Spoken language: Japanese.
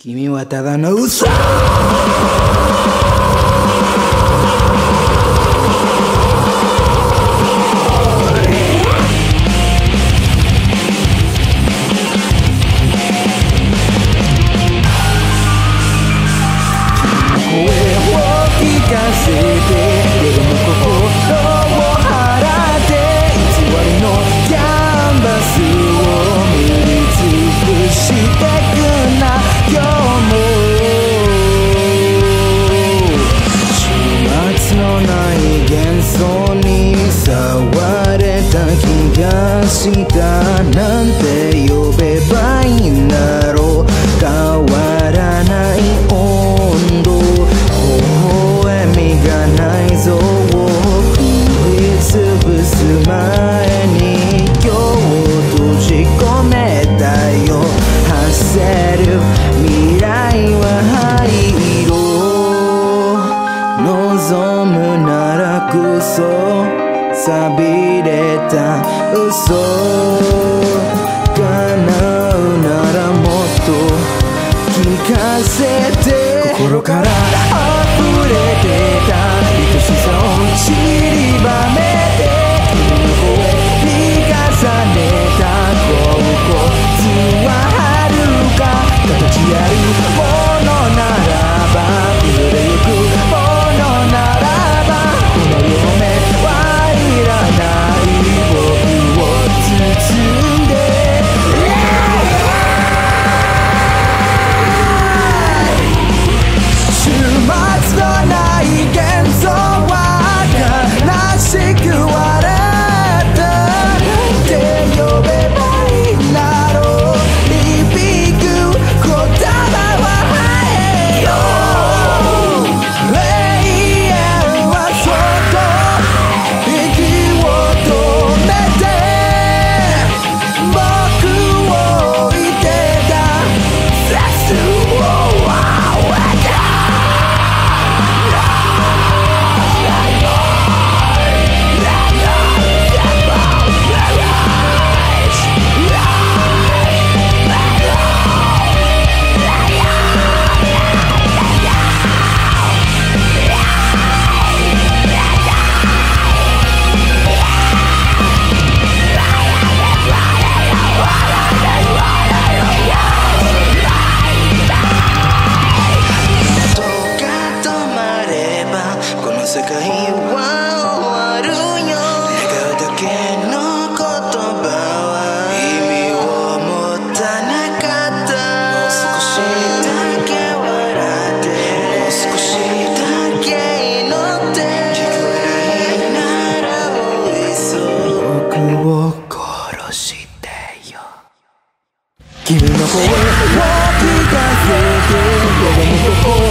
君はただの嘘。気がしたなんて呼べばいいんだろう。変わらない温度微笑みが内臓を食いつぶす前に今日を閉じ込めたよ。焦る未来は灰色。望むならこそ。錆びた嘘叶うならもっと聞かせて心から。溢れてた愛しさを散りばめ世界は終わるよ願うだけの言葉は意味を持たなかった。もう少しだけ笑ってもう少しだけ祈って。聞くらいならおいそう僕を殺してよ。君の声を聞かせて僕も心